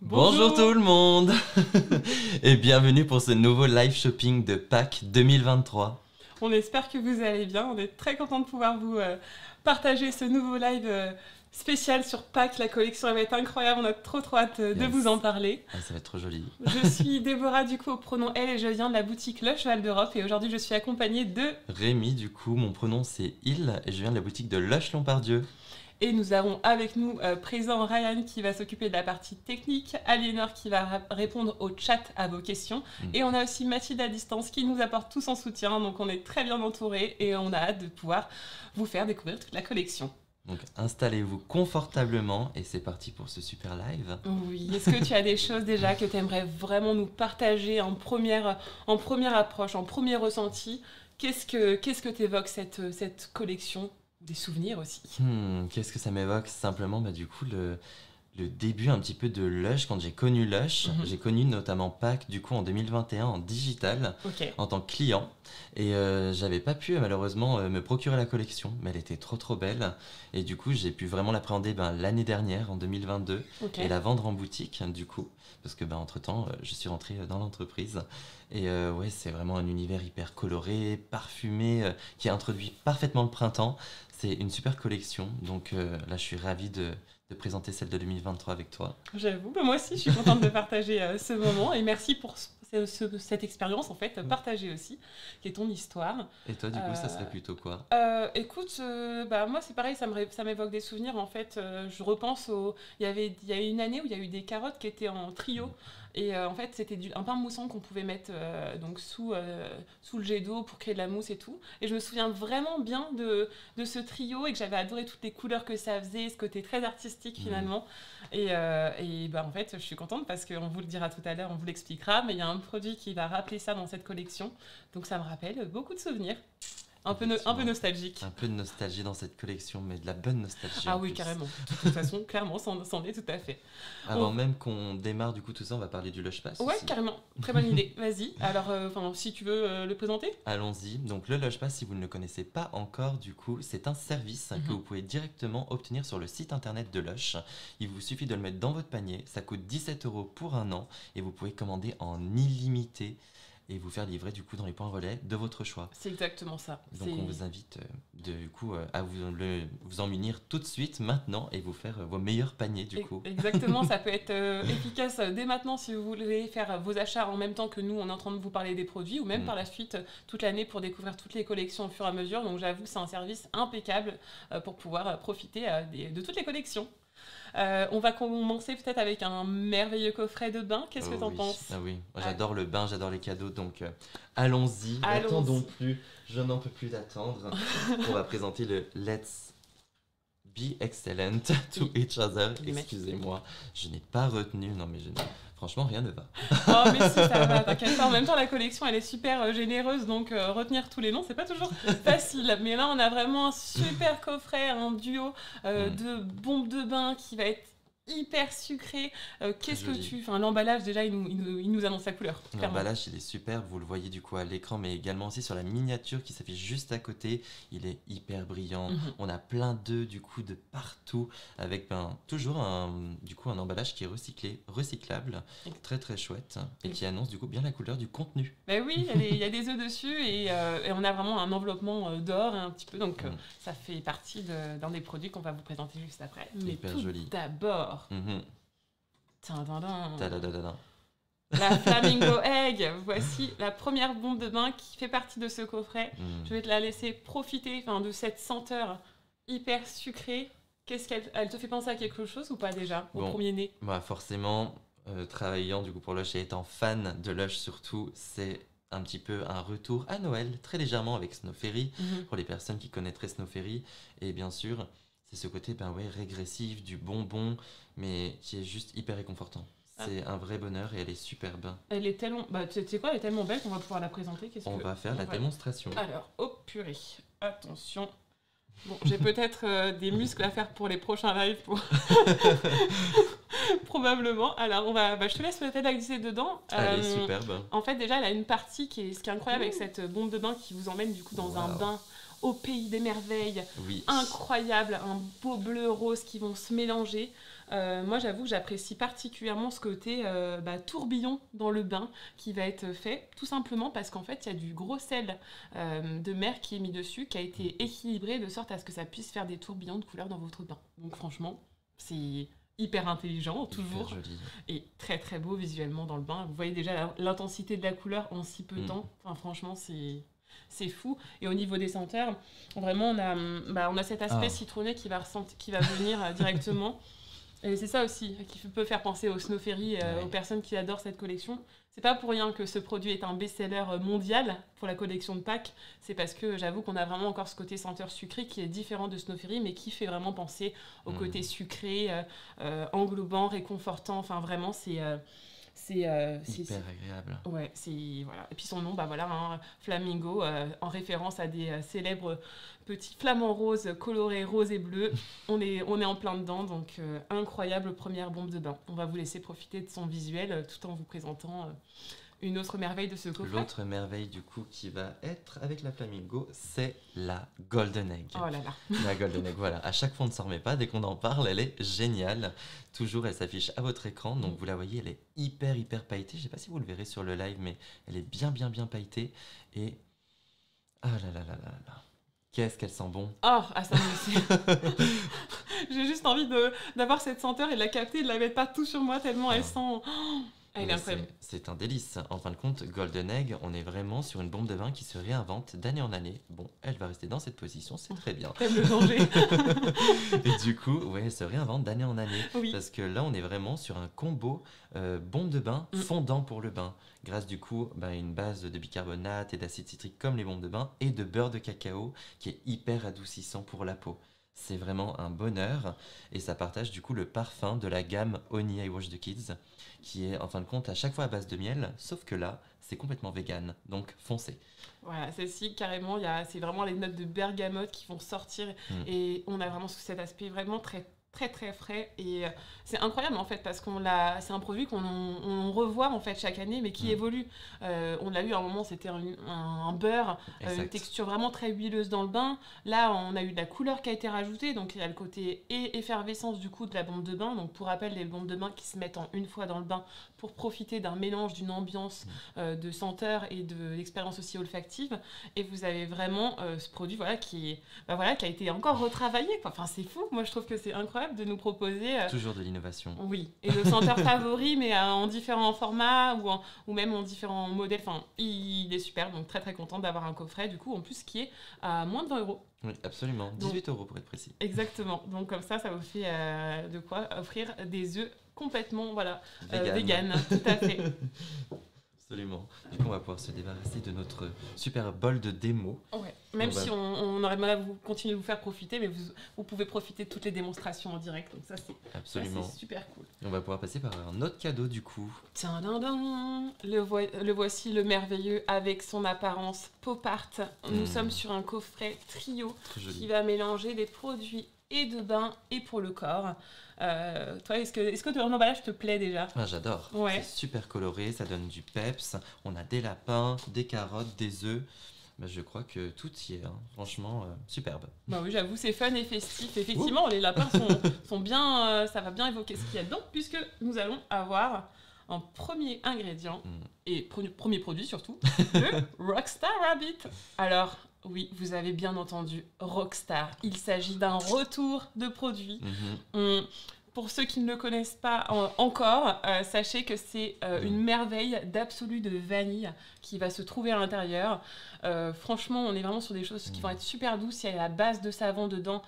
Bonjour, tout le monde et bienvenue pour ce nouveau live shopping de Pâques 2023. On espère que vous allez bien, on est très content de pouvoir vous euh, partager ce nouveau live euh, spécial sur Pâques. La collection va être incroyable, on a trop trop hâte euh, de vous en parler. Ah, ça va être trop joli. Je suis Déborah du coup au pronom elle et je viens de la boutique Le Cheval d'Europe et aujourd'hui je suis accompagnée de Rémi, du coup, mon prénom c'est Il et je viens de la boutique de Lush Lompardieu. Et nous avons avec nous euh, présent Ryan qui va s'occuper de la partie technique, Aliénor qui va répondre au chat à vos questions Mm. et on a aussi Mathilde à distance qui nous apporte tout son soutien donc on est très bien entourés et on a hâte de pouvoir vous faire découvrir toute la collection. Donc installez-vous confortablement et c'est parti pour ce super live. Oui, est-ce que tu as des choses déjà que tu aimerais vraiment nous partager en première, en première approche, en premier ressenti? Qu'est-ce que qu'est-ce que t'évoque cette, cette collection? Des souvenirs aussi. Hmm, Qu'est-ce que ça m'évoque Simplement, bah, du coup, le, le début un petit peu de Lush, quand j'ai connu Lush, Mhm. j'ai connu notamment Pâques, du coup, en 2021 en digital. En tant que client et euh, j'avais pas pu euh, malheureusement euh, me procurer la collection mais elle était trop trop belle et du coup j'ai pu vraiment l'appréhender ben, l'année dernière en 2022 Ok. et la vendre en boutique du coup parce que ben, entre temps je suis rentré euh, dans l'entreprise et euh, ouais c'est vraiment un univers hyper coloré parfumé euh, qui introduit parfaitement le printemps. C'est une super collection. Donc euh, là je suis ravi de, présenter celle de 2023 avec toi. J'avoue, bah, moi aussi je suis contente de partager ce moment. Et merci pour ce- ce- ce- cette expérience en fait, partagée aussi, qui est ton histoire. et toi du coup ça Euh, serait plutôt quoi? Euh, écoute, euh, bah moi c'est pareil, ça m'évoque des souvenirs en fait. euh, je repense au, il y avait, il y a une année où il y a eu des carottes qui étaient en trio et euh, en fait c'était un pain moussant qu'on pouvait mettre euh, donc sous euh, sous le jet d'eau pour créer de la mousse et tout. Et je me souviens vraiment bien de de ce trio et que j'avais adoré toutes les couleurs que ça faisait, ce côté très artistique Mhm. finalement. Et, euh, et bah en fait je suis contente parce qu'on vous le dira tout à l'heure, on vous l'expliquera, mais il y a un produit qui va rappeler ça dans cette collection, donc ça me rappelle beaucoup de souvenirs. Un peu, no- un peu nostalgique. un peu de nostalgie dans cette collection, mais de la bonne nostalgie. Ah oui, plus. carrément. De toute façon, clairement, c'en est tout à fait. Avant même qu'on démarre du coup tout ça, on va parler du Lush Pass. Ouais, aussi. carrément. Très bonne idée. Vas-y. Alors, euh, si tu veux euh, le présenter. Allons-y. Donc le Lush Pass, si vous ne le connaissez pas encore, du coup, c'est un service que Mhm. vous pouvez directement obtenir sur le site internet de Lush. Il vous suffit de le mettre dans votre panier. Ça coûte 17 euros pour un an et vous pouvez commander en illimité et vous faire livrer du coup dans les points relais de votre choix. C'est exactement ça. Donc on vous invite euh, du coup euh, à vous, le, vous en munir tout de suite maintenant et vous faire euh, vos meilleurs paniers du E- coup. Exactement, ça peut être efficace dès maintenant si vous voulez faire vos achats en même temps que nous, on est en train de vous parler des produits, ou même Mm. par la suite toute l'année pour découvrir toutes les collections au fur et à mesure. Donc j'avoue c'est un service impeccable pour pouvoir profiter de toutes les collections. Euh, on va commencer peut-être avec un merveilleux coffret de bain. Qu'est-ce que Oh t'en oui. penses Ah oui, Ah. j'adore le bain, j'adore les cadeaux, donc euh, allons-y. Allons-y. N'attendons plus, je n'en peux plus d'attendre. On va présenter le Let's Be Excellent to Each Other. Excusez-moi, je n'ai pas retenu. Non, mais je n'ai- franchement, rien ne va. Oh mais si ça va, t'inquiète pas. En même temps, la collection elle est super euh, généreuse, donc euh, retenir tous les noms c'est pas toujours facile. Mais là, on a vraiment un super coffret, un duo euh, Mm. de bombes de bain qui va être hyper sucré. Euh, Qu'est-ce que tu, enfin l'emballage déjà, il nous, il nous, il nous annonce la couleur. L'emballage, il est superbe, vous le voyez du coup à l'écran, mais également aussi sur la miniature qui s'affiche juste à côté. Il est hyper brillant. Mhm. On a plein d'œufs du coup de partout, avec ben, toujours un, du coup, un emballage qui est recyclé, recyclable, très très chouette, et qui annonce du coup bien la couleur du contenu. Bah oui, il y a des- il y, a des œufs dessus et, euh, et on a vraiment un enveloppement euh, d'or un petit peu, donc Mm. ça fait partie de- d'un des produits qu'on va vous présenter juste après. Mais Hyper tout joli. d'abord, Mhm. La Flamingo Egg, voici la première bombe de bain qui fait partie de ce coffret. Mhm. Je vais te la laisser profiter enfin, de cette senteur hyper sucrée. Qu'est-ce qu'elle elle te fait penser à quelque chose ou pas déjà au Bon. premier nez? Moi, forcément, euh, travaillant du coup pour Lush et étant fan de Lush surtout, c'est un petit peu un retour à Noël, très légèrement avec Snow Ferry, Mhm. pour les personnes qui connaîtraient Snow Ferry. Et bien sûr, c'est ce côté ben ouais, régressif du bonbon, mais qui est juste hyper réconfortant. Ah. C'est un vrai bonheur et elle est superbe. Elle est tellement, bah, tu sais- quoi, elle est tellement belle qu'on va pouvoir la présenter. Qu'est-ce On que- va faire la va- démonstration. Alors, oh purée, attention. Bon, j'ai peut-être euh, des muscles à faire pour les prochains lives. Pour... Probablement. Alors, on va, bah, je te laisse peut-être la glisser dedans. Elle est Euh, superbe. En fait, déjà, elle a une partie qui est, ce qui est incroyable avec cette bombe de bain qui vous emmène du coup dans un bain au pays des merveilles, Oui. incroyable, un beau bleu rose qui vont se mélanger. Euh, moi, j'avoue que j'apprécie particulièrement ce côté euh, bah, tourbillon dans le bain qui va être fait, tout simplement parce qu'en fait, il y a du gros sel euh, de mer qui est mis dessus, qui a été équilibré de sorte à ce que ça puisse faire des tourbillons de couleur dans votre bain. Donc, franchement, c'est hyper intelligent, toujours, Hyper et très très beau visuellement dans le bain. Vous voyez déjà l'intensité de la couleur en si peu de Mm. temps. Enfin, franchement, c'est. C'est fou. Et au niveau des senteurs, vraiment, on a, hum, bah, on a cet aspect Ah. citronné qui va, qui va venir euh, directement. Et c'est ça aussi qui peut faire penser au Snow euh, Ouais. aux personnes qui adorent cette collection. C'est pas pour rien que ce produit est un best-seller euh, mondial pour la collection de Pâques. C'est parce que j'avoue qu'on a vraiment encore ce côté senteur sucré qui est différent de Snow mais qui fait vraiment penser au Mhm. côté sucré, euh, euh, englobant, réconfortant. Enfin, vraiment, c'est. C'est euh, Hyper agréable. Ouais, c'est voilà. Et puis son nom, bah voilà, hein, Flamingo, euh, en référence à des euh, célèbres petits flamants roses colorés rose et bleu. on est on est en plein dedans, donc incroyable première bombe de bain. On va vous laisser profiter de son visuel tout en vous présentant une autre merveille de ce coffret. L'autre merveille du coup qui va être avec la flamingo, c'est la Golden Egg. Oh là là. La Golden Egg, voilà. À chaque fois, on ne s'en remet pas. Dès qu'on en parle, elle est géniale. Toujours, elle s'affiche à votre écran. Donc, vous la voyez, elle est hyper, hyper pailletée. Je sais pas si vous le verrez sur le live, mais elle est bien, bien, bien pailletée. Et. Ah là là là là là. Qu'est-ce qu'elle sent bon. Oh, ah ça c'est- J'ai juste envie d'avoir cette senteur et de la capter, de la mettre partout sur moi tellement elle Ah. sent. Oh, est incroyable. c'est- un délice. En fin de compte, Golden Egg, on est vraiment sur une bombe de vin qui se réinvente d'année en année. Bon, elle va rester dans cette position, c'est très bien. T'aimes le danger. Et du coup, ouais, elle se réinvente d'année en année. oui. Parce que là, on est vraiment sur un combo euh, bombe de bain Mm. fondant pour le bain. Grâce du coup bah, à une base de bicarbonate et d'acide citrique comme les bombes de bain et de beurre de cacao qui est hyper adoucissant pour la peau. C'est vraiment un bonheur et ça partage du coup le parfum de la gamme Honey I Wash the Kids qui est en fin de compte à chaque fois à base de miel, sauf que là, c'est complètement vegan. Donc foncez. Voilà, celle-ci, carrément, c'est vraiment les notes de bergamote qui vont sortir. Mm. Et on a vraiment cet aspect vraiment très très très frais et euh, c'est incroyable en fait parce qu'on l'a c'est un produit qu'on on revoit en fait chaque année mais qui Mm. évolue. Euh, on l'a eu à un moment c'était un, un- un beurre euh, une texture vraiment très huileuse dans le bain. Là on a eu de la couleur qui a été rajoutée donc il y a le côté et effervescence du coup de la bombe de bain. Donc pour rappel les bombes de bain qui se mettent en une fois dans le bain pour profiter d'un mélange d'une ambiance Mm. euh, de senteur et de l'expérience aussi olfactive et vous avez vraiment euh, ce produit voilà qui bah voilà qui a été encore retravaillé quoi. enfin c'est fou moi je trouve que c'est incroyable de nous proposer euh, Toujours de l'innovation. oui et le senteur favori mais en différents formats ou, en- ou même en différents modèles enfin il est super donc très très contente d'avoir un coffret du coup en plus qui est à moins de 20 euros Oui, absolument. 18 euros pour être précis. exactement donc comme ça ça vous fait euh, de quoi offrir des œufs complètement voilà euh, Vegan. vegan tout à fait Absolument. Du coup, on va pouvoir se débarrasser de notre super bol de démo. Ouais. Même si on, on aurait mal à vous continuer de vous faire profiter, mais vous, vous pouvez profiter de toutes les démonstrations en direct. Donc ça, c'est Absolument. super cool. On va pouvoir passer par un autre cadeau du coup. Tiens, le, voi- le voici, le merveilleux, avec son apparence pop art. Nous Mm. sommes sur un coffret trio qui va mélanger des produits et de bain et pour le corps. Euh, toi, est-ce que, est-ce que ton emballage te plaît déjà? Ah, j'adore. Ouais. C'est super coloré, ça donne du peps. On a des lapins, des carottes, des œufs. Bah, je crois que tout y est. hein. Franchement, euh, superbe. Bah oui, j'avoue, c'est fun et festif. Effectivement, les lapins sont, sont bien. euh, ça va bien évoquer ce qu'il y a dedans, puisque nous allons avoir un premier ingrédient Mm. et pro- premier produit surtout, le Rockstar Rabbit. Alors, oui, vous avez bien entendu, Rockstar. Il s'agit d'un retour de produit. Mhm. On- pour ceux qui ne le connaissent pas en- encore, euh, sachez que c'est euh, Mm. une merveille d'absolu de vanille qui va se trouver à l'intérieur. Euh, franchement, on est vraiment sur des choses qui Mm. vont être super douces. Il y a la base de savon dedans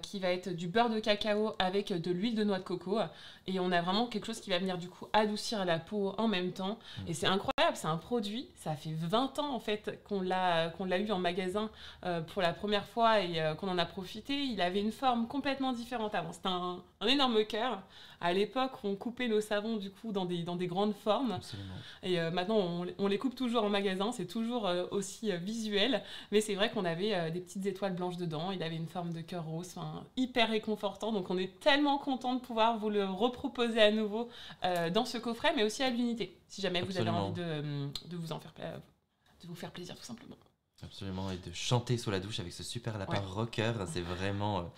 qui va être du beurre de cacao avec de l'huile de noix de coco. Et on a vraiment quelque chose qui va venir du coup adoucir la peau en même temps. Et c'est incroyable, c'est un produit. Ça fait 20 ans en fait qu'on l'a eu en magasin euh, pour la première fois et euh, qu'on en a profité. Il avait une forme complètement différente avant. C'était un énorme cœur. À l'époque, on coupait nos savons du coup dans des, dans des grandes formes. Absolument. Et euh, maintenant, on, on les coupe toujours en magasin, c'est toujours euh, aussi euh, visuel. Mais c'est vrai qu'on avait des petites étoiles blanches dedans, il avait une forme de cœur rose, hyper réconfortant. Donc on est tellement content de pouvoir vous le reproposer à nouveau dans ce coffret, mais aussi à l'unité, si jamais vous avez envie de, de vous en faire, de vous faire plaisir tout simplement. Absolument, et de chanter sous la douche avec ce super lapin Ouais. rocker, c'est vraiment,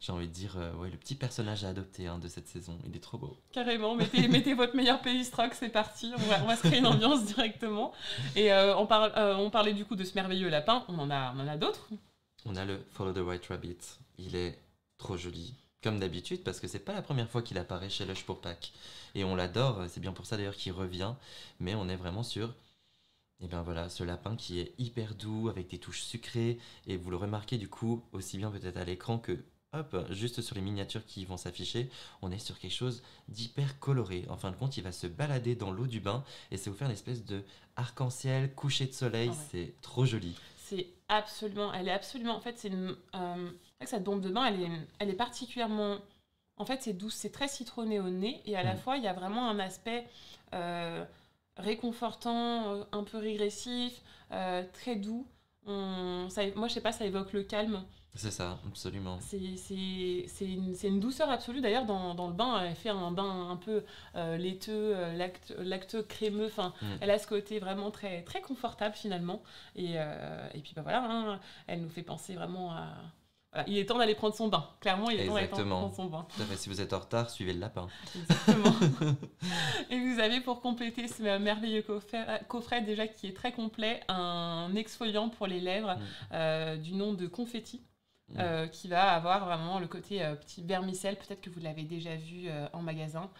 j'ai envie de dire, euh, ouais, le petit personnage à adopter hein, de cette saison. Il est trop beau. Carrément, mettez, mettez votre meilleur playlist rock, c'est parti, on va, on va se créer une ambiance directement. Et euh, on, parle, euh, on parlait du coup de ce merveilleux lapin, on en a, on en a d'autres? On a le Follow the White Rabbit. Il est trop joli, comme d'habitude, parce que c'est pas la première fois qu'il apparaît chez Lush pour Pâques. Et on l'adore, c'est bien pour ça d'ailleurs qu'il revient. Mais on est vraiment sur, et bien voilà, ce lapin qui est hyper doux, avec des touches sucrées. Et vous le remarquez du coup, aussi bien peut-être à l'écran que, hop, juste sur les miniatures qui vont s'afficher, on est sur quelque chose d'hyper coloré. En fin de compte, il va se balader dans l'eau du bain et c'est vous faire une espèce de arc-en-ciel, coucher de soleil. Ouais. C'est trop joli. C'est absolument, elle est absolument, en fait, c'est une, euh, cette bombe de bain, elle est, elle est particulièrement, en fait, c'est douce, c'est très citronné au nez, et à la Mm. fois, il y a vraiment un aspect euh, réconfortant, euh, un peu régressif, euh, très doux. On, ça, moi, je sais pas, ça évoque le calme. C'est ça, absolument. C'est une, une douceur absolue. D'ailleurs, dans, dans le bain, elle fait un bain un peu euh, laiteux, euh, lacte- lacteux, crémeux. Enfin, Mm. elle a ce côté vraiment très, très confortable finalement. Et, euh, et puis, bah voilà, hein, elle nous fait penser vraiment à. voilà, il est temps d'aller prendre son bain. Clairement, il est temps d'aller Exactement. prendre son bain. Tout à fait. Si vous êtes en retard, suivez le lapin. Exactement. et vous avez pour compléter ce merveilleux coffret, coffret déjà qui est très complet, un exfoliant pour les lèvres Mm. euh, du nom de Confetti. Euh, qui va avoir vraiment le côté euh, petit vermicelle, peut-être que vous l'avez déjà vu euh, en magasin,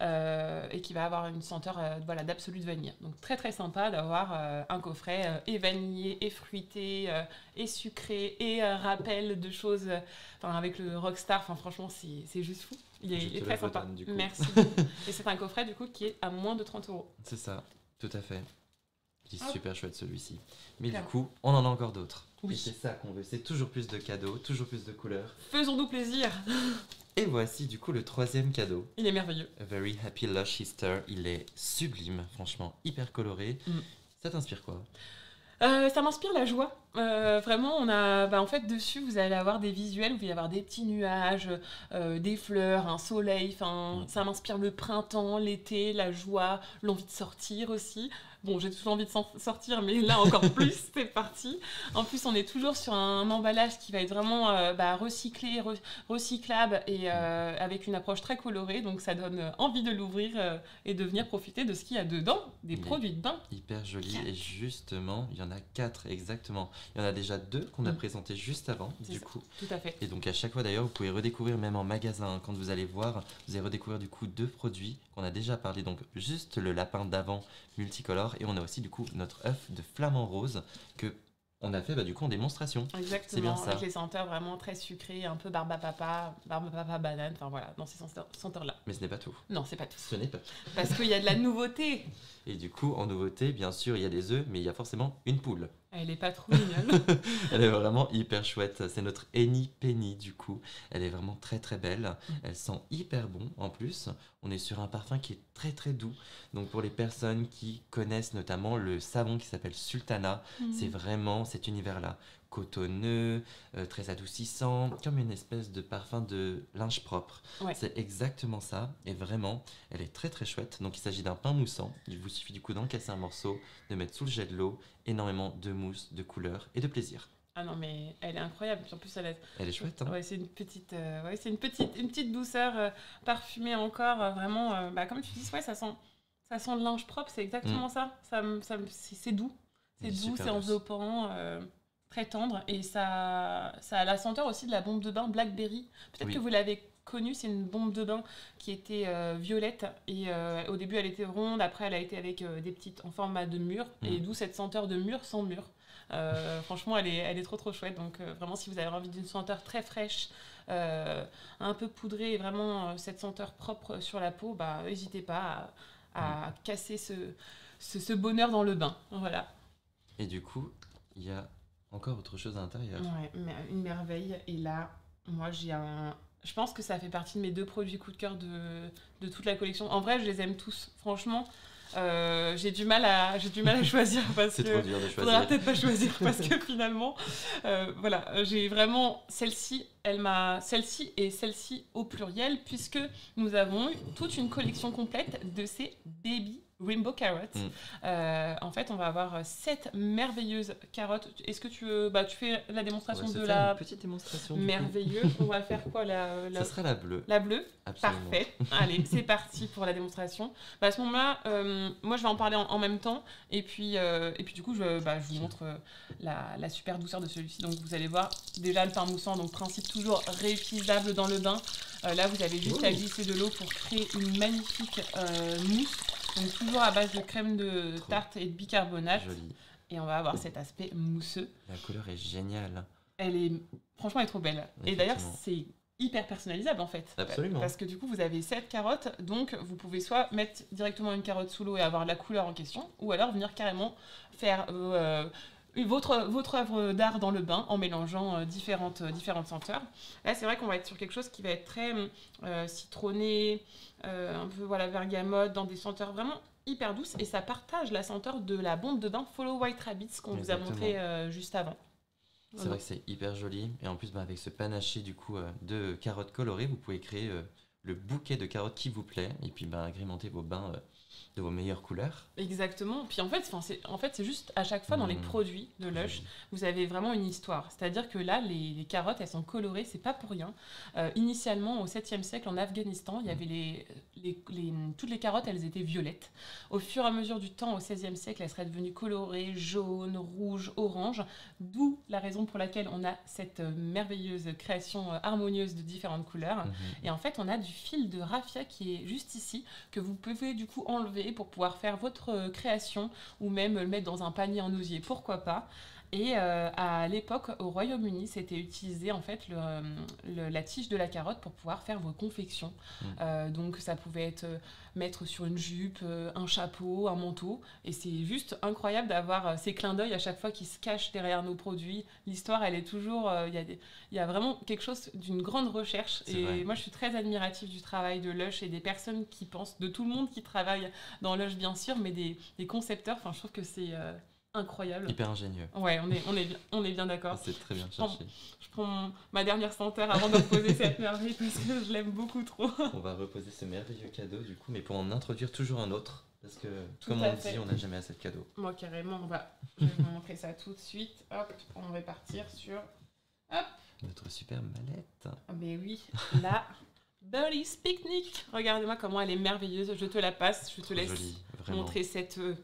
et qui va avoir une senteur voilà, d'absolue vanille. Donc très très sympa d'avoir un coffret et vanillé, et fruité, et sucré, et rappel de choses, avec le Rockstar, enfin franchement c'est c'est juste fou. Il est, il très sympa. Merci et c'est un coffret du coup qui est à moins de 30 euros. C'est ça, tout à fait. Il est Hop. super chouette celui-ci. Mais du coup, on en a encore d'autres. Oui. Et c'est ça qu'on veut, c'est toujours plus de cadeaux, toujours plus de couleurs. Faisons-nous plaisir. Et voici du coup le troisième cadeau. Il est merveilleux. A Very Happy Lush Easter. Il est sublime, franchement, hyper coloré. Mm. Ça t'inspire quoi? Euh, ça m'inspire la joie. Euh, vraiment, on a, bah, en fait, dessus, vous allez avoir des visuels, vous allez avoir des petits nuages, euh, des fleurs, un soleil. Enfin, Mm. ça m'inspire le printemps, l'été, la joie, l'envie de sortir aussi. Bon, j'ai toujours envie de s'en- sortir, mais là encore plus, c'est parti. En plus, on est toujours sur un emballage qui va être vraiment euh, bah, recyclé, re- recyclable et euh, avec une approche très colorée. Donc, ça donne euh, envie de l'ouvrir euh, et de venir profiter de ce qu'il y a dedans, des Il produits de bain. Hyper joli. Quatre. Et justement, il y en a quatre exactement. Il y en a déjà deux qu'on a Mm. présentés juste avant, du ça. coup. Tout à fait. Et donc à chaque fois d'ailleurs, vous pouvez redécouvrir même en magasin, quand vous allez voir, vous allez redécouvrir du coup deux produits qu'on a déjà parlé, donc juste le lapin d'avant multicolore, et on a aussi du coup notre œuf de flamant rose que on a fait bah, du coup en démonstration. Exactement, bien ça. avec les senteurs vraiment très sucrées, un peu barbe à papa, barbe à papa banane, enfin voilà, dans ces senteurs- senteurs-là. Mais ce n'est pas tout. Non, c'est pas tout. Ce n'est pas tout. Parce qu'il y a de la nouveauté. Et du coup, en nouveauté, bien sûr, il y a des œufs, mais il y a forcément une poule. Elle est pas trop mignonne. Elle est vraiment hyper chouette. C'est notre Annie Penny du coup. Elle est vraiment très très belle. Elle sent hyper bon en plus. On est sur un parfum qui est très très doux. Donc pour les personnes qui connaissent notamment le savon qui s'appelle Sultana, c'est vraiment cet univers-là. Cotonneux, euh, très adoucissant, comme une espèce de parfum de linge propre. Ouais. C'est exactement ça. Et vraiment, elle est très très chouette. Donc il s'agit d'un pain moussant. Il vous suffit du coup d'en casser un morceau, de mettre sous le jet de l'eau, énormément de mousse, de couleurs et de plaisir. Ah non, mais elle est incroyable. En plus, elle est... Elle est chouette, hein Ouais, c'est une petite, euh, ouais, c'est une petite, une petite douceur euh, parfumée encore, vraiment. bah, comme tu dis, ouais, ça sent, ça sent le linge propre. C'est exactement ça. Ça, ça, c'est doux, c'est doux, c'est enveloppant, très tendre, et ça, ça a la senteur aussi de la bombe de bain Blackberry. Peut-être Oui. que vous l'avez connue. C'est une bombe de bain qui était euh, violette et euh, au début elle était ronde. Après, elle a été avec euh, des petites en format de mur, et Mm. d'où cette senteur de mur sans mur. Franchement, elle est, elle est trop trop chouette. Donc, vraiment, si vous avez envie d'une senteur très fraîche, un peu poudrée et vraiment cette senteur propre sur la peau, bah, n'hésitez pas à, à casser ce, ce, ce bonheur dans le bain. Voilà. Et du coup, il y a encore autre chose à l'intérieur. Ouais, mais une merveille. Et là, moi, j'ai un. Je pense que ça fait partie de mes deux produits coup de cœur de, de toute la collection. En vrai, je les aime tous. Franchement, euh, j'ai du mal à j'ai du mal à choisir parce C'est que trop dur de faudra choisir. peut-être pas choisir parce que finalement, euh, voilà, j'ai vraiment celle-ci, elle m'a celle-ci et celle-ci au pluriel puisque nous avons eu toute une collection complète de ces baby Rainbow Carrot. Mm. Euh, en fait, on va avoir sept merveilleuses carottes. Est-ce que tu veux, bah, tu fais la On démonstration de la une petite démonstration. merveilleux On va faire quoi la, la, Ça sera la bleue. la bleue Absolument. Parfait. Allez, c'est parti pour la démonstration. Bah, à ce moment-là, euh, moi je vais en parler en, en même temps. Et puis, euh, et puis du coup, je, bah, je vous montre euh, la, la super douceur de celui-ci. Donc vous allez voir déjà le pain moussant, donc principe toujours réutilisable dans le bain. Euh, là, vous avez juste à glisser de l'eau pour créer une magnifique euh, mousse. Donc toujours à base de crème de Trop. tarte et de bicarbonate. Joli. Et on va avoir cet aspect mousseux. La couleur est géniale. Elle est, franchement, elle est trop belle. Et d'ailleurs, c'est hyper personnalisable en fait. Absolument. Parce que du coup, vous avez 7 carottes, donc vous pouvez soit mettre directement une carotte sous l'eau et avoir la couleur en question, ou alors venir carrément faire euh, votre, votre œuvre d'art dans le bain en mélangeant euh, différentes, euh, différentes senteurs. Là, c'est vrai qu'on va être sur quelque chose qui va être très euh, citronné, euh, un peu voilà, bergamote, dans des senteurs vraiment hyper douces, et ça partage la senteur de la bombe de bain Follow White Rabbits qu'on vous a montré euh, juste avant. C'est vrai que c'est hyper joli. Et en plus, bah, avec ce panaché du coup euh, de carottes colorées, vous pouvez créer le bouquet de carottes qui vous plaît. Et puis bah, agrémenter vos bains de vos meilleures couleurs. Exactement. Puis en fait, c'est en fait, juste à chaque fois dans les Mm. produits de Lush, vous avez vraiment une histoire. C'est-à-dire que là, les, les carottes, elles sont colorées, c'est pas pour rien. Euh, initialement, au 7e siècle, en Afghanistan, il y avait les, les, les- toutes les carottes, elles étaient violettes. Au fur et à mesure du temps, au 16e siècle, elles seraient devenues colorées, jaune, rouge, orange. D'où la raison pour laquelle on a cette euh, merveilleuse création euh, harmonieuse de différentes couleurs. Mhm. Et en fait, on a du fil de raffia qui est juste ici, que vous pouvez du coup enlever pour pouvoir faire votre euh, création ou même le mettre dans un panier en osier, pourquoi pas. Et euh, à l'époque, au Royaume-Uni, c'était utilisé en fait le, euh, le- la tige de la carotte pour pouvoir faire vos confections. Mm. Euh, donc ça pouvait être mettre sur une jupe, un chapeau, un manteau. Et c'est juste incroyable d'avoir ces clins d'œil à chaque fois qui se cachent derrière nos produits. L'histoire, elle est toujours... euh, Il y, a y vraiment quelque chose d'une grande recherche. Et vrai. moi, je suis très admirative du travail de Lush et des personnes qui pensent, de tout le monde qui travaille dans Lush, bien sûr, mais des, des concepteurs. Enfin, je trouve que c'est incroyable. Hyper ingénieux. Ouais, on est, on est, bien- on est bien d'accord. C'est très bien prends- cherché. Je prends ma dernière senteur avant de reposer cette merveille parce que je l'aime beaucoup trop. On va reposer ce merveilleux cadeau du coup, mais pour en introduire toujours un autre. Parce que, Tout comme on fait. dit, on n'a jamais assez de cadeaux. Moi, carrément, on va, je vais vous montrer ça tout de suite. Hop, on va partir sur. Notre super mallette. Ah, Mais oui, la Birdie's Picnic. Regardez-moi comment elle est merveilleuse. Je te la passe, je te laisse jolie, montrer cette euh,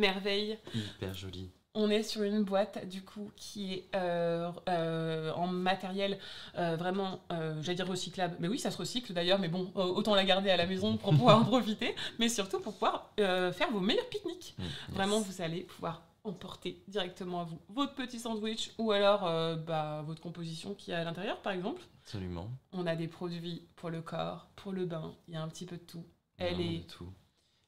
merveille. Hyper jolie. On est sur une boîte du coup qui est euh, euh, en matériel euh, vraiment, j'allais dire recyclable. Mais oui, ça se recycle d'ailleurs, mais bon, autant la garder à la maison pour pouvoir en profiter, mais surtout pour pouvoir faire vos meilleurs pique-niques. Mm, yes. Vraiment, vous allez pouvoir emporter directement à vous votre petit sandwich ou alors bah, votre composition qui est à l'intérieur par exemple. Absolument. On a des produits pour le corps, pour le bain, il y a un petit peu de tout. Elle est de tout.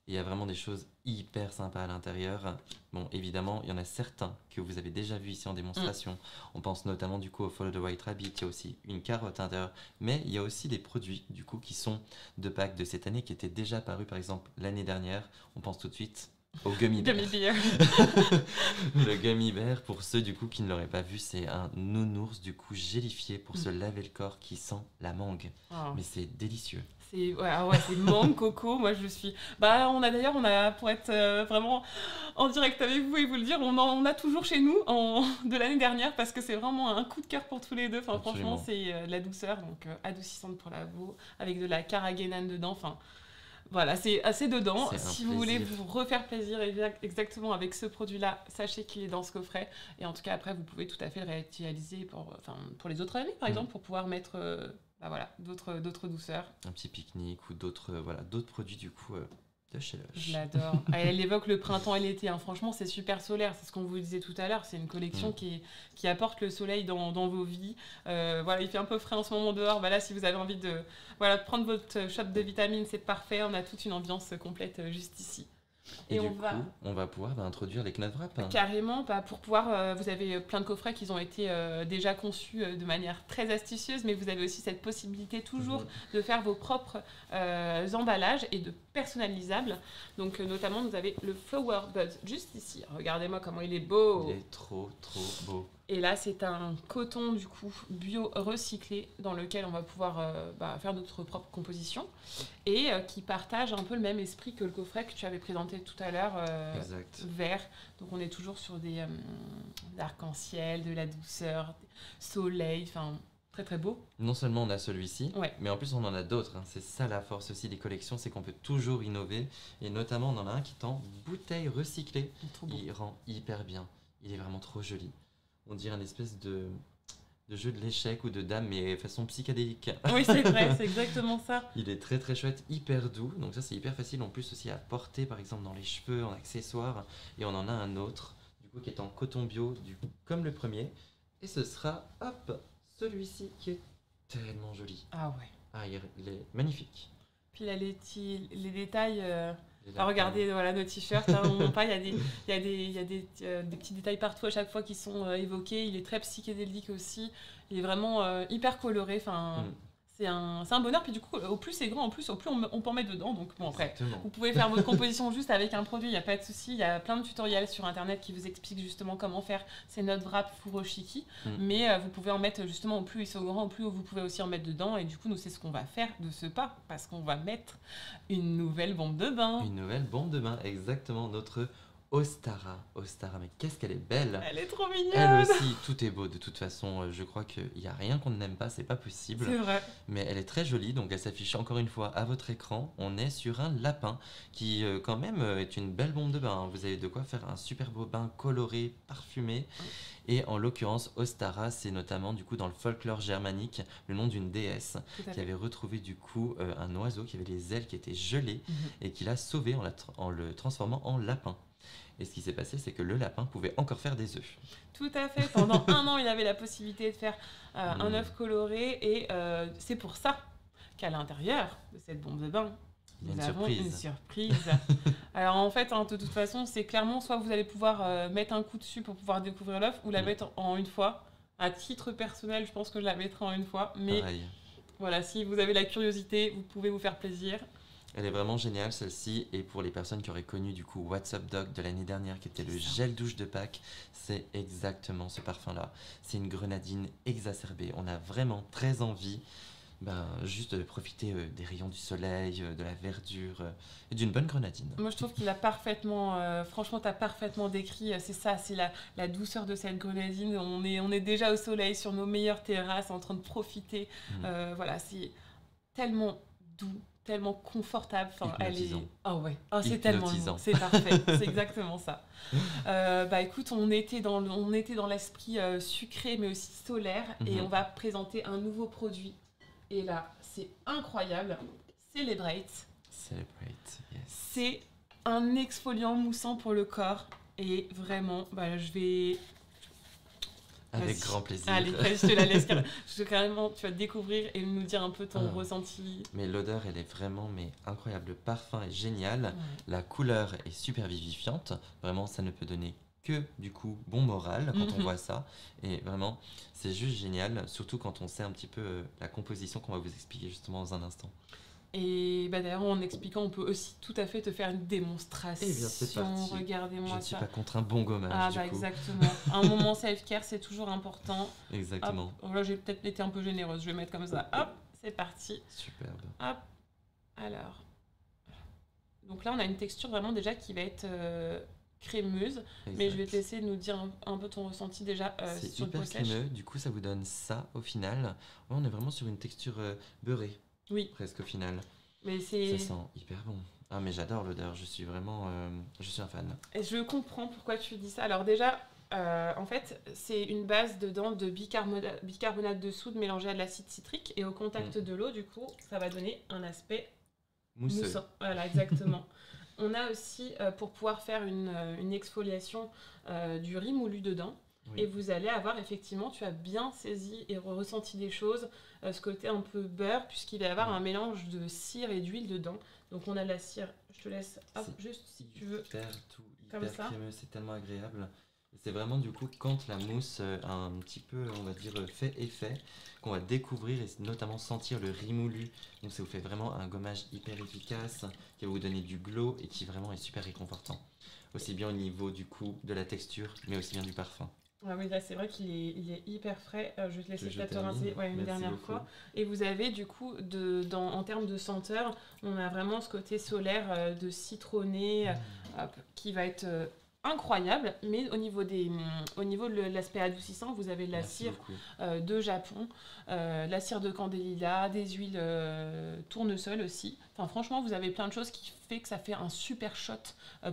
Il y a vraiment des choses hyper sympas à l'intérieur. Bon, évidemment, il y en a certains que vous avez déjà vus ici en démonstration. On pense notamment du coup au Follow the White Rabbit. Il y a aussi une carotte à l'intérieur. Mais il y a aussi des produits du coup qui sont de Pâques de cette année qui étaient déjà apparus par exemple l'année dernière. On pense tout de suite au Gummy Bear. Gummy le Gummy Bear, pour ceux du coup qui ne l'auraient pas vu, c'est un nounours du coup gélifié pour se laver le corps qui sent la mangue. Oh. Mais c'est délicieux. C'est ouais, ah ouais, c'est mangue coco. Moi, je suis. Bah, on a d'ailleurs, on a pour être euh, vraiment en direct avec vous et vous le dire, on en on a toujours chez nous en, de l'année dernière parce que c'est vraiment un coup de cœur pour tous les deux. Enfin, Absolument. franchement, c'est euh, de la douceur, donc euh, adoucissante pour la peau, avec de la carragénane dedans. Enfin, voilà, c'est assez dedans. Si vous voulez vous refaire plaisir exact- exactement avec ce produit-là, sachez qu'il est dans ce coffret. Et en tout cas, après, vous pouvez tout à fait le réutiliser pour, enfin, pour les autres années, par Mhm. exemple, pour pouvoir mettre bah voilà, d'autres d'autres douceurs. Un petit pique-nique ou d'autres euh, voilà, d'autres produits du coup euh, de chez Lush. Je l'adore. Ah, Elle évoque le printemps et l'été. hein. Franchement, c'est super solaire. C'est ce qu'on vous disait tout à l'heure. C'est une collection Mm. qui, apporte le soleil dans, dans vos vies. Euh, voilà, il fait un peu frais en ce moment dehors. Bah là, si vous avez envie de, voilà, de prendre votre shot de vitamines, c'est parfait. On a toute une ambiance complète juste ici. Et, Et du on coup, va- on va pouvoir bah, introduire les Knut Wrap. Carrément, bah, pour pouvoir, euh, vous avez plein de coffrets qui ont été euh, déjà conçus euh, de manière très astucieuse, mais vous avez aussi cette possibilité toujours Mhm. de faire vos propres euh, emballages et de personnalisables. Donc euh, notamment, vous avez le Flower Bud juste ici. Regardez-moi comment il est beau. Il est trop trop beau. Et là, c'est un coton du coup bio recyclé dans lequel on va pouvoir euh, bah, faire notre propre composition et euh, qui partage un peu le même esprit que le coffret que tu avais présenté tout à l'heure, Exact. vert. Donc on est toujours sur des arc-en-ciel, de la douceur, soleil, enfin très très beau. Non seulement on a celui-ci, Ouais. mais en plus on en a d'autres. hein. C'est ça la force aussi des collections, c'est qu'on peut toujours innover. Et notamment on en a un qui est en bouteille recyclée. Il rend hyper bien. Il est vraiment trop joli. On dirait un espèce de, de jeu de l'échec ou de dame, mais façon psychédélique. Oui, c'est vrai, c'est exactement ça. Il est très très chouette, hyper doux. Donc ça c'est hyper facile en plus aussi à porter par exemple dans les cheveux, en accessoires. Et on en a un autre, du coup qui est en coton bio, du comme le premier. Et ce sera, hop, celui-ci qui est tellement joli. Ah ouais. Ah, il est- il est magnifique. Puis là, les, détails. euh, Ah, regardez, voilà nos t-shirts. hein, on ment pas, il y a, des, il y a, des, il y a des, euh, des petits détails partout à chaque fois qui sont euh, évoqués. Il est très psychédélique aussi. Il est vraiment euh, hyper coloré. Enfin, Mm. C'est un, c'est un bonheur. Puis du coup, au plus c'est grand, en plus, au plus on, on peut en mettre dedans. Donc bon, après, Exactement. vous pouvez faire votre composition juste avec un produit, il n'y a pas de souci. Il y a plein de tutoriels sur internet qui vous expliquent justement comment faire ces notes wrap furoshiki. Mm. Mais euh, vous pouvez en mettre justement au plus ils sont grands, au plus vous pouvez aussi en mettre dedans. Et du coup, nous, c'est ce qu'on va faire de ce pas parce qu'on va mettre une nouvelle bombe de bain. Une nouvelle bombe de main, exactement, notre Ostara. Ostara, mais qu'est-ce qu'elle est belle Elle est trop mignonne. Elle aussi, tout est beau de toute façon. euh, Je crois qu'il n'y a rien qu'on n'aime pas, c'est pas possible. C'est vrai. Mais elle est très jolie, donc elle s'affiche encore une fois à votre écran. On est sur un lapin qui, euh, quand même, euh, est une belle bombe de bain. hein. Vous avez de quoi faire un super beau bain coloré, parfumé. Et en l'occurrence, Ostara, c'est notamment du coup dans le folklore germanique le nom d'une déesse qui avait retrouvé du coup un oiseau qui avait les ailes qui étaient gelées Mhm. et qui l'a sauvé en, la en le transformant en lapin. Et ce qui s'est passé, c'est que le lapin pouvait encore faire des œufs. Tout à fait. Pendant un an, il avait la possibilité de faire euh, un Mm. œuf coloré et euh, c'est pour ça qu'à l'intérieur de cette bombe de bain, Il y a nous une avons surprise. une surprise. Alors en fait, hein, de toute façon, c'est clairement soit vous allez pouvoir euh, mettre un coup dessus pour pouvoir découvrir l'œuf ou la Mm. mettre en, en une fois. À titre personnel, je pense que je la mettrai en une fois. Mais Pareil. voilà, si vous avez la curiosité, vous pouvez vous faire plaisir. Elle est vraiment géniale celle-ci et pour les personnes qui auraient connu du coup WhatsApp Dog de l'année dernière qui était le gel douche de Pâques, c'est exactement ce parfum-là. C'est une grenadine exacerbée. On a vraiment très envie ben, juste de profiter euh, des rayons du soleil, euh, de la verdure euh, et d'une bonne grenadine. Moi, je trouve qu'il a parfaitement, franchement, tu as parfaitement décrit. C'est ça, c'est la, la douceur de cette grenadine. On est, on est déjà au soleil sur nos meilleures terrasses en train de profiter. Mm. Euh, voilà, c'est tellement doux, tellement confortable. Enfin, elle est. Hypnotisant. Ah ouais, Ah, c'est tellement. C'est parfait, c'est exactement ça. Euh, bah écoute, on était dans, le- on était dans l'esprit euh, sucré mais aussi solaire et Mhm. on va présenter un nouveau produit. Et là, c'est incroyable. Celebrate. Celebrate, yes. C'est un exfoliant moussant pour le corps. Et vraiment, bah, je vais. Avec grand plaisir. Allez, je te la laisse. car- Je carrément, tu vas découvrir et nous dire un peu ton Ah. ressenti. Mais l'odeur, elle est vraiment mais incroyable. Le parfum est génial. La couleur est super vivifiante. Vraiment, ça ne peut donner que du coup bon moral quand on Mhm. voit ça. Et vraiment, c'est juste génial, surtout quand on sait un petit peu euh, la composition qu'on va vous expliquer justement dans un instant. Et bah, d'ailleurs, en expliquant, on peut aussi tout à fait te faire une démonstration. Eh bien, c'est parti. Je Regardez-moi ne suis pas contre un bon gommage Ah du bah coup. exactement. Un moment self-care, c'est toujours important. Exactement. Hop. Là, j'ai peut-être été un peu généreuse. Je vais mettre comme ça. Hop, c'est parti. Superbe. Hop. Alors. Donc là, on a une texture vraiment déjà qui va être euh, crémeuse. Mais je vais te laisser nous dire un, un peu ton ressenti déjà euh, sur le hyper sèche. crémeux, du coup ça vous donne ça au final. Ouais, on est vraiment sur une texture euh, beurrée, Oui, presque au final. mais Ça c'est. sent hyper bon. Ah mais j'adore l'odeur, je suis vraiment... euh, je suis un fan. Et Je comprends pourquoi tu dis ça. Alors déjà, euh, en fait, c'est une base dedans de bicarbonate, bicarbonate de soude mélangé à de l'acide citrique et au contact de l'eau, du coup, ça va donner un aspect Mousseux. moussant. Voilà, exactement. On a aussi, euh, pour pouvoir faire une, une exfoliation, euh, du riz moulu dedans. Oui. Et vous allez avoir effectivement, tu as bien saisi et ressenti des choses, ce côté un peu beurre, puisqu'il va y avoir un mélange de cire et d'huile dedans. Donc on a de la cire, je te laisse, hop, juste si tu veux. Hyper tout, Comme hyper ça. crémeux, c'est tellement agréable. C'est vraiment du coup quand la mousse euh, a un petit peu, on va dire, euh, fait effet, qu'on va découvrir et notamment sentir le riz moulu. Donc ça vous fait vraiment un gommage hyper efficace qui va vous donner du glow et qui vraiment est super réconfortant. Aussi bien au niveau du coup de la texture, mais aussi bien du parfum. Ah oui, là c'est vrai qu'il est, il est hyper frais. Euh, je vais te laisser peut-être rincer ouais, une Merci dernière beaucoup. fois. Et vous avez du coup, de, dans, en termes de senteur, on a vraiment ce côté solaire euh, de citronné euh, hop, qui va être euh, incroyable. Mais au niveau, des, au niveau de l'aspect adoucissant, vous avez de la Merci cire euh, de Japon, euh, la cire de candélila, des huiles euh, tournesol aussi. Enfin, franchement, vous avez plein de choses qui fait que ça fait un super shot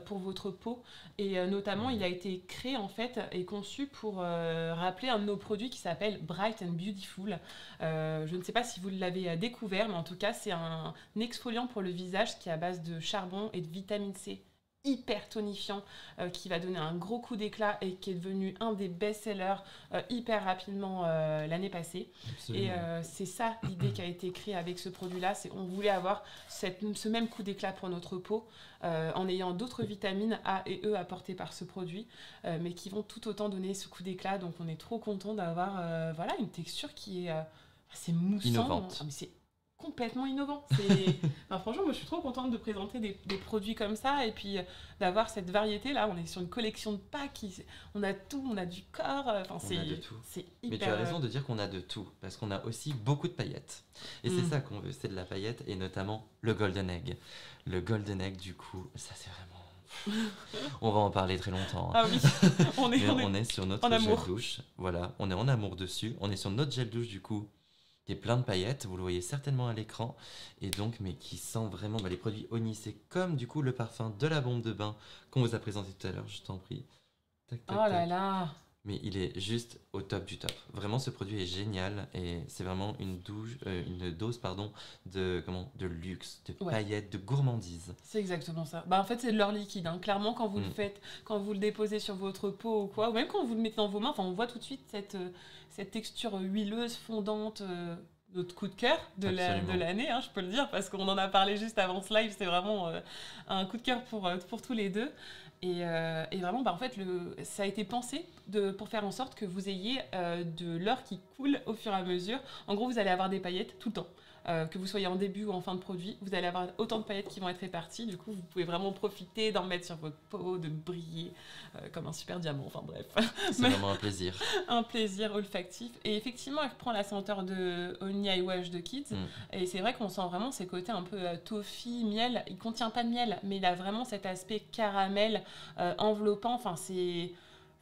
pour votre peau. Et notamment, il a été créé en fait et conçu pour rappeler un de nos produits qui s'appelle Bright and Beautiful. Je ne sais pas si vous l'avez découvert, mais en tout cas, c'est un exfoliant pour le visage qui est à base de charbon et de vitamine C hyper tonifiant euh, qui va donner un gros coup d'éclat et qui est devenu un des best-sellers euh, hyper rapidement euh, l'année passée. Absolument. Et c'est ça l'idée qui a été créée avec ce produit-là, c'est on voulait avoir cette, ce même coup d'éclat pour notre peau en ayant d'autres vitamines A et E apportées par ce produit, mais qui vont tout autant donner ce coup d'éclat. Donc on est trop content d'avoir voilà une texture qui est c'est moussant, Innovante. Mais c'est complètement innovant. Enfin, franchement, moi je suis trop contente de présenter des, des produits comme ça et puis euh, d'avoir cette variété là. On est sur une collection de packs, qui- on a tout, on a du corps. euh, Enfin, On c'est a de tout. c'est Mais hyper. tu as euh, raison de dire qu'on a de tout, parce qu'on a aussi beaucoup de paillettes. Et c'est Mm. ça qu'on veut, c'est de la paillette, et notamment le golden egg. Le golden egg, du coup, ça c'est vraiment... on va en parler très longtemps. hein. Ah oui, on est, on est- on est sur notre gel douche. Voilà, on est en amour dessus. On est sur notre gel douche du coup, qui est plein de paillettes. Vous le voyez certainement à l'écran. Et donc, mais qui sent vraiment bah, les produits Oni. C'est comme du coup le parfum de la bombe de bain qu'on vous a présenté tout à l'heure. Je t'en prie. Tac, tac, Oh là tac. là Mais il est juste au top du top. Vraiment, ce produit est génial et c'est vraiment une, douche, euh, une dose pardon, de, comment, de luxe, de Ouais. paillettes, de gourmandise. C'est exactement ça. Bah, en fait, c'est de l'or liquide. hein. Clairement, quand vous le Mm. faites, quand vous le déposez sur votre peau ou quoi, ou même quand vous le mettez dans vos mains, on voit tout de suite cette, euh, cette texture huileuse, fondante. euh, notre coup de cœur de la- l'année, hein, je peux le dire, parce qu'on en a parlé juste avant ce live, c'est vraiment euh, un coup de cœur pour, euh, pour tous les deux. Et, euh, et vraiment, bah, en fait, le, ça a été pensé de, pour faire en sorte que vous ayez euh, de l'or qui coule au fur et à mesure. En gros, vous allez avoir des paillettes tout le temps. Euh, que vous soyez en début ou en fin de produit, vous allez avoir autant de paillettes qui vont être réparties. Du coup, vous pouvez vraiment profiter d'en mettre sur votre peau, de briller euh, comme un super diamant. Enfin bref, C'est vraiment un plaisir. un plaisir olfactif. Et effectivement, elle reprend la senteur de Only I Wash de Kids. Mm. Et c'est vrai qu'on sent vraiment ces côtés un peu euh, toffee, miel. Il contient pas de miel, mais il a vraiment cet aspect caramel euh, enveloppant. Enfin, c'est.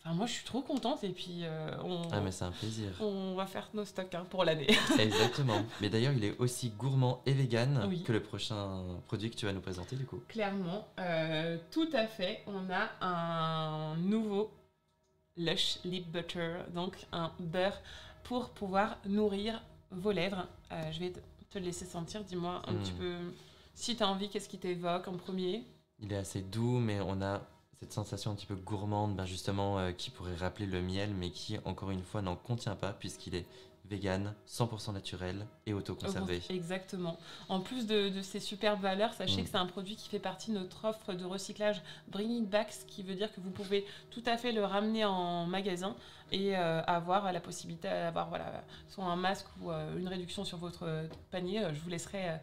Enfin, moi, je suis trop contente. Et puis, euh, on, Ah, mais c'est un plaisir. on va faire nos stocks hein, pour l'année. Exactement. Mais d'ailleurs, il est aussi gourmand et vegan Oui. que le prochain produit que tu vas nous présenter du coup. Clairement, euh, tout à fait. On a un nouveau Lush Lip Butter, donc un beurre pour pouvoir nourrir vos lèvres. Euh, je vais te laisser sentir. Dis-moi un petit peu si tu as envie, qu'est-ce qui t'évoque en premier? Il est assez doux, mais on a cette sensation un petit peu gourmande, ben justement, euh, qui pourrait rappeler le miel, mais qui, encore une fois, n'en contient pas, puisqu'il est vegan, 100% naturel et auto-conservé. Exactement. En plus de, de ces superbes valeurs, sachez Mm. que c'est un produit qui fait partie de notre offre de recyclage Bring It Back, ce qui veut dire que vous pouvez tout à fait le ramener en magasin et euh, avoir la possibilité d'avoir voilà, soit un masque ou euh, une réduction sur votre panier. Je vous laisserai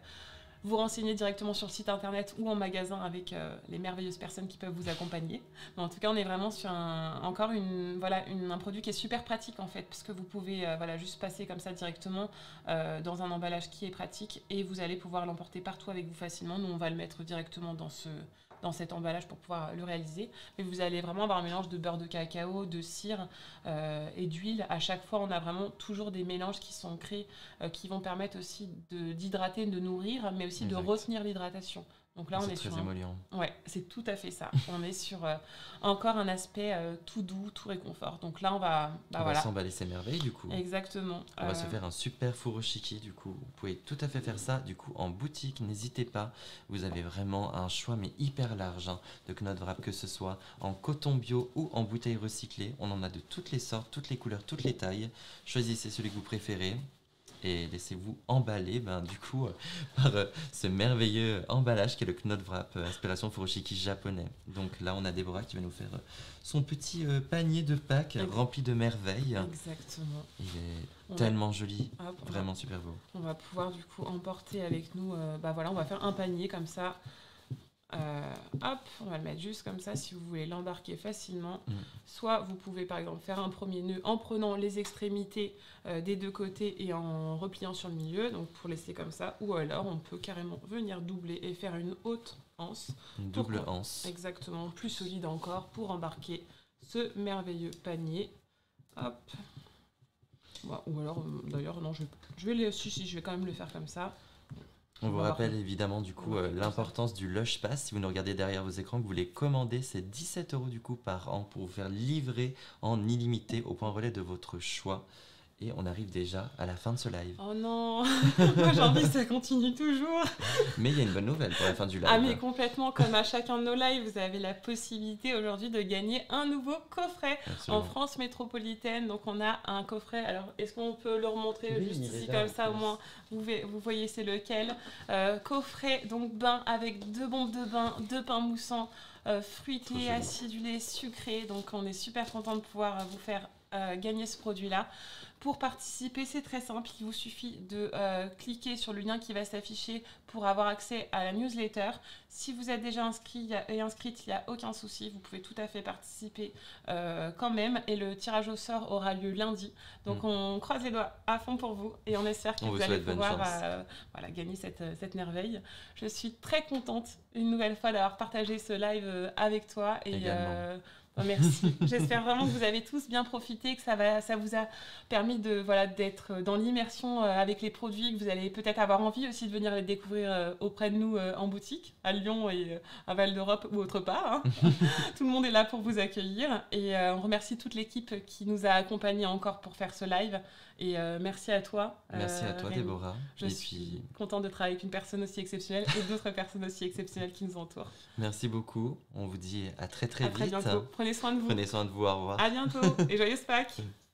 vous renseigner directement sur le site internet ou en magasin avec euh, les merveilleuses personnes qui peuvent vous accompagner. Mais en tout cas, on est vraiment sur un, encore une, voilà, un produit qui est super pratique en fait, puisque vous pouvez euh, voilà, juste passer comme ça directement euh, dans un emballage qui est pratique et vous allez pouvoir l'emporter partout avec vous facilement. Nous, on va le mettre directement dans, ce, dans cet emballage pour pouvoir le réaliser. Mais vous allez vraiment avoir un mélange de beurre de cacao, de cire euh, et d'huile. À chaque fois, on a vraiment toujours des mélanges qui sont créés, euh, qui vont permettre aussi de- d'hydrater, de, nourrir, mais aussi de retenir l'hydratation. Donc là, on c'est est très sur un. Ouais, c'est tout à fait ça. on est sur euh, encore un aspect euh, tout doux, tout réconfort. Donc là, on va, bah on voilà, va s'emballer ses merveilles du coup. exactement. On va Euh, se faire un super furoshiki du coup. Vous pouvez tout à fait faire ça du coup en boutique. N'hésitez pas. Vous avez vraiment un choix mais hyper large hein, de Knot Wrap que ce soit en coton bio ou en bouteille recyclée. On en a de toutes les sortes, toutes les couleurs, toutes les tailles. Choisissez celui que vous préférez. Et laissez-vous emballer ben, du coup euh, par euh, ce merveilleux emballage qui est le Knot Wrap, euh, inspiration furoshiki japonais. Donc là on a Déborah qui va nous faire euh, son petit panier de Pâques rempli de merveilles. Exactement. Il est On va- tellement joli, hop, va- vraiment super beau. On va pouvoir du coup emporter avec nous. bah voilà, on va faire un panier comme ça. Euh, hop, on va le mettre juste comme ça si vous voulez l'embarquer facilement. Mm. Soit vous pouvez par exemple faire un premier nœud en prenant les extrémités euh, des deux côtés et en repliant sur le milieu, donc pour laisser comme ça. Ou alors on peut carrément venir doubler et faire une haute anse. Une double anse. Exactement, plus solide encore pour embarquer ce merveilleux panier. Hop. Ou alors, euh, d'ailleurs, non, je, je vais les, si, si, je vais quand même le faire comme ça. On vous rappelle évidemment du coup euh, l'importance du Lush Pass. Si vous nous regardez derrière vos écrans, que vous les commandez, c'est 17 euros du coup par an pour vous faire livrer en illimité au point relais de votre choix. Et on arrive déjà à la fin de ce live. Oh non Moi j'ai envie que ça continue toujours Mais il y a une bonne nouvelle pour la fin du live. Ah mais complètement, comme à chacun de nos lives, vous avez la possibilité aujourd'hui de gagner un nouveau coffret Absolument. en France métropolitaine. Donc on a un coffret, alors est-ce qu'on peut le remontrer Oui, juste ici là, comme ça au moins vous, voyez c'est lequel. Euh, coffret donc bain avec deux bombes de bain, deux pains moussants, euh, fruités, acidulés, sucrés. Donc on est super content de pouvoir euh, vous faire euh, gagner ce produit-là. Pour participer, c'est très simple. Il vous suffit de euh, cliquer sur le lien qui va s'afficher pour avoir accès à la newsletter. Si vous êtes déjà inscrit et inscrite, il n'y a aucun souci. Vous pouvez tout à fait participer euh, quand même. Et le tirage au sort aura lieu lundi. Donc Mm. on croise les doigts à fond pour vous et on espère que On vous, vous allez pouvoir voilà, gagner cette, cette merveille. Je suis très contente une nouvelle fois d'avoir partagé ce live avec toi. Et, Également. Bah, merci. J'espère vraiment que vous avez tous bien profité, que ça, va, ça vous a permis de voilà d'être dans l'immersion euh, avec les produits, que vous allez peut-être avoir envie aussi de venir les découvrir euh, auprès de nous euh, en boutique, à Lyon et à Val d'Europe ou autre part. hein. Tout le monde est là pour vous accueillir. Et on remercie toute l'équipe qui nous a accompagnés encore pour faire ce live. Et euh, merci à toi. Merci à euh, toi Rémi. Déborah. Je Et suis puis contente de travailler avec une personne aussi exceptionnelle et d'autres personnes aussi exceptionnelles qui nous entourent. merci beaucoup. On vous dit à très très à très vite. bientôt. Prenez soin de vous. Prenez soin de vous. Au revoir. À bientôt et joyeuse Pâques.